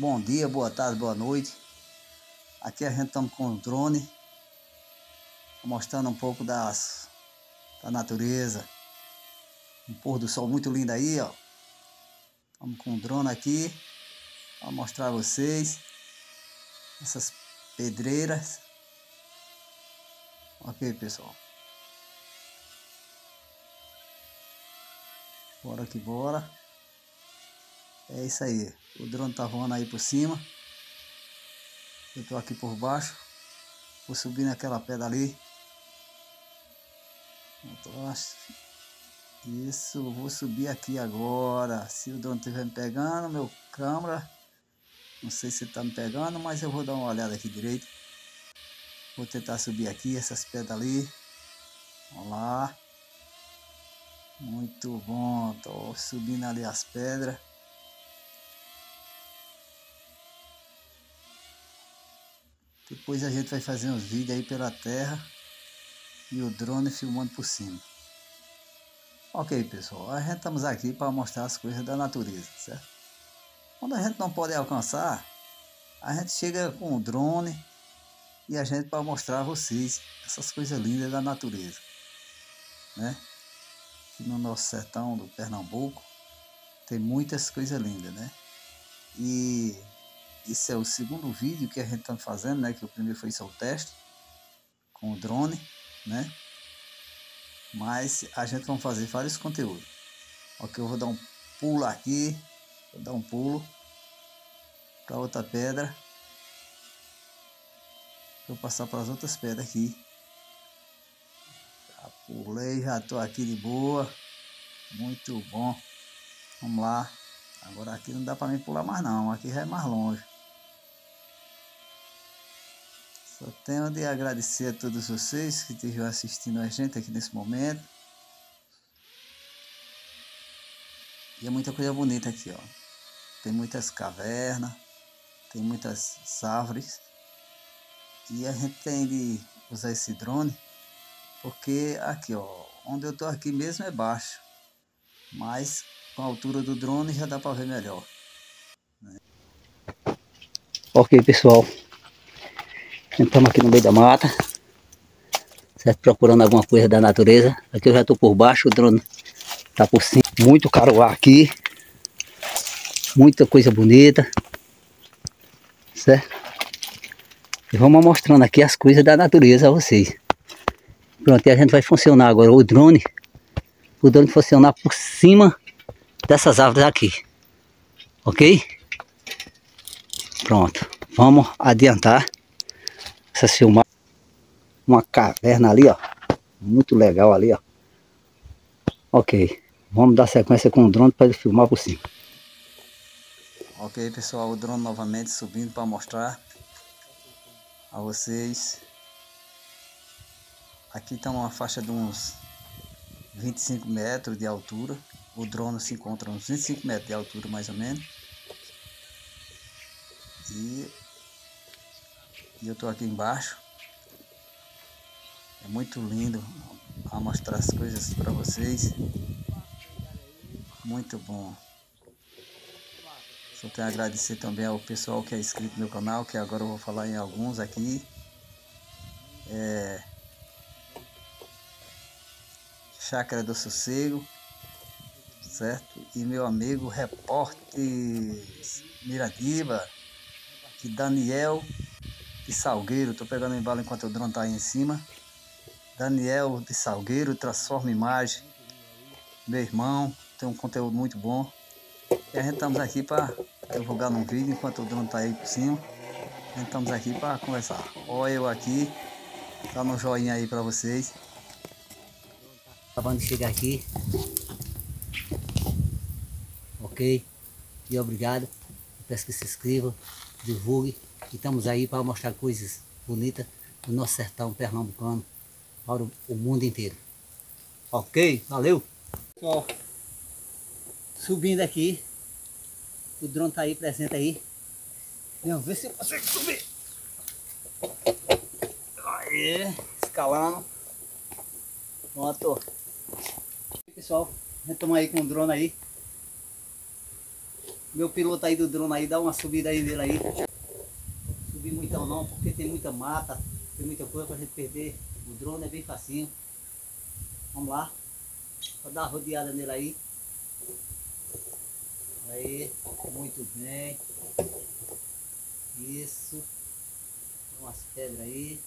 Bom dia, boa tarde, boa noite. Aqui a gente estamos com o drone, mostrando um pouco das, da natureza. Um pôr do sol muito lindo aí, ó. Estamos com o drone aqui para mostrar a vocês essas pedreiras. Ok, pessoal. Bora que bora. É isso aí. O drone tá voando aí por cima. Eu tô aqui por baixo. Vou subir naquela pedra ali. Isso, vou subir aqui agora. Se o drone estiver me pegando, meu câmera. Não sei se tá me pegando, mas eu vou dar uma olhada aqui direito. Vou tentar subir aqui essas pedras ali. Vamos lá. Muito bom. Tô subindo ali as pedras. Depois a gente vai fazer uns vídeos aí pela terra e o drone filmando por cima. Ok pessoal, a gente estamos aqui para mostrar as coisas da natureza, certo? Quando a gente não pode alcançar, a gente chega com o drone e a gente para mostrar a vocês essas coisas lindas da natureza, né? Aqui no nosso sertão do Pernambuco tem muitas coisas lindas, né? E esse é o segundo vídeo que a gente está fazendo, né? Que o primeiro foi só o teste com o drone, né? Mas a gente vai fazer vários conteúdos. Ok, eu vou dar um pulo aqui, vou dar um pulo para outra pedra. Vou passar para as outras pedras aqui. Já pulei, já estou aqui de boa. Muito bom. Vamos lá. Agora aqui não dá para mim pular mais não, aqui já é mais longe. Só tenho de agradecer a todos vocês que estejam assistindo a gente aqui nesse momento. E é muita coisa bonita aqui, ó. Tem muitas cavernas, tem muitas árvores. E a gente tem de usar esse drone, porque aqui, ó, onde eu tô aqui mesmo é baixo. Mas com a altura do drone já dá para ver melhor. Né? Ok, pessoal. Estamos aqui no meio da mata. Certo? Procurando alguma coisa da natureza. Aqui eu já estou por baixo, o drone está por cima. Muito caruá aqui. Muita coisa bonita. Certo? E vamos mostrando aqui as coisas da natureza a vocês. Pronto, e a gente vai funcionar agora o drone. O drone funcionar por cima dessas árvores aqui. Ok? Pronto. Vamos adiantar essa filmar uma caverna ali, ó. Muito legal ali, ó. Ok. Vamos dar sequência com o drone para ele filmar por cima. Ok, pessoal. O drone novamente subindo para mostrar a vocês. Aqui está uma faixa de uns 25 metros de altura. O drone se encontra uns 25 metros de altura mais ou menos. E e eu estou aqui embaixo. É muito lindo a mostrar as coisas para vocês. Muito bom. Só tenho a agradecer também ao pessoal que é inscrito no meu canal, que agora eu vou falar em alguns aqui. É... Chácara do Sossego, certo? E meu amigo repórter Miradiba, que Daniel de Salgueiro, tô pegando o embalo enquanto o drone tá aí em cima. Daniel de Salgueiro, Transforma Imagem. Meu irmão, tem um conteúdo muito bom. E a gente estamos aqui para divulgar num vídeo enquanto o drone tá aí por cima. A gente estamos aqui para conversar. Olha eu aqui, tá no joinha aí para vocês. Acabando de chegar aqui. Ok? E obrigado. Peço que se inscreva, divulgue e estamos aí para mostrar coisas bonitas do nosso sertão pernambucano para o mundo inteiro. Ok? Valeu! Ó, subindo aqui. O drone tá aí, presente aí. Vamos ver se eu consigo subir. Aí, escalando. Pronto. Pessoal, retomar aí com o drone aí. Meu piloto aí do drone aí, dá uma subida aí nele aí. Porque tem muita mata, tem muita coisa pra gente perder. O drone é bem facinho. Vamos lá. Vou dar uma rodeada nele aí. Aí, muito bem. Isso. Umas pedras aí.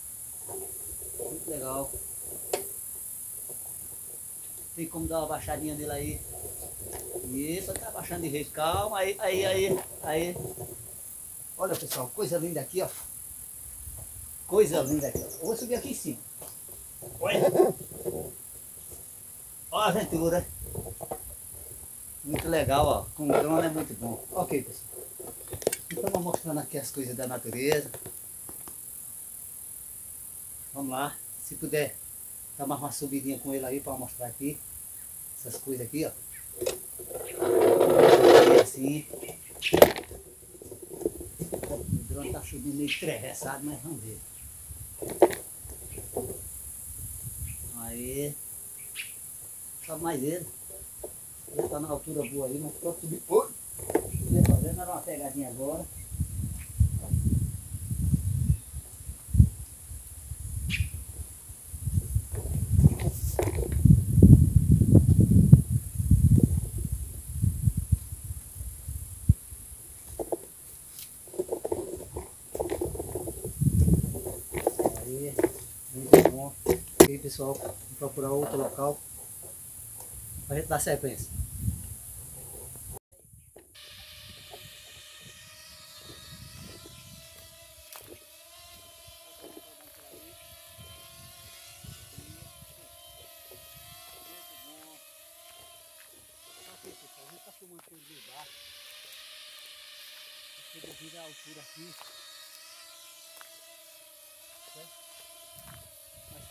Muito legal. Tem como dar uma baixadinha nele aí. Isso, tá baixando de vez. Calma, aí, aí, aí, aí. Olha pessoal, coisa linda aqui, ó. Coisa linda aqui, ó. vou subir aqui em cima. Olha. Olha a aventura. Muito legal, ó. Com drone é muito bom. Ok, pessoal. Estamos mostrando aqui as coisas da natureza. Vamos lá. Se puder dar mais uma subidinha com ele aí para mostrar aqui. Essas coisas aqui, ó. assim. O drone tá subindo meio estressado, mas vamos ver. Aí. Só mais ele. Ele tá na altura boa aí, mas pode subir. Oi! Ia fazendo era uma pegadinha agora. Aí, muito bom. E aí pessoal, procurar outro local para a gente dar sequência. filmando aqui de baixo. Porque devido à altura aqui. Né? Mas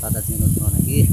levantadazinha no drone aqui,